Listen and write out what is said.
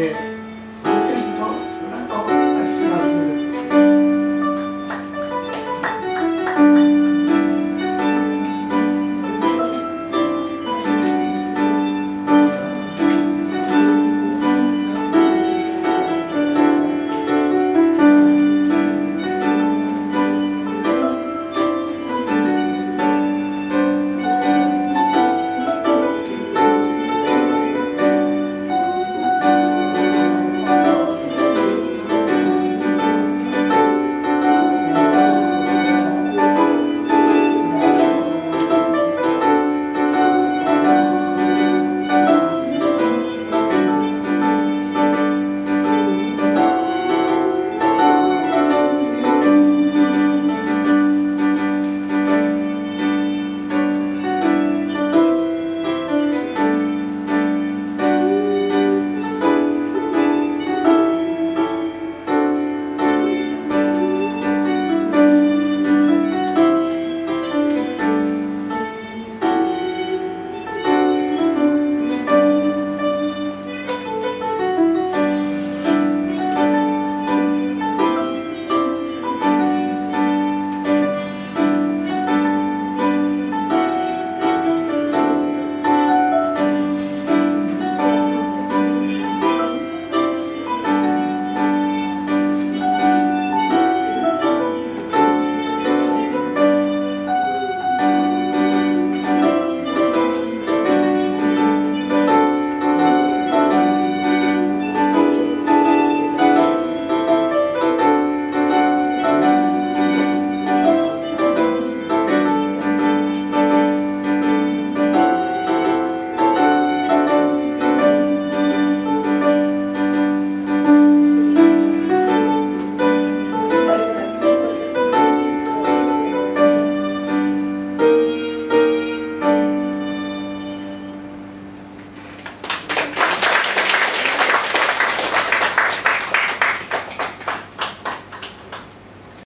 で。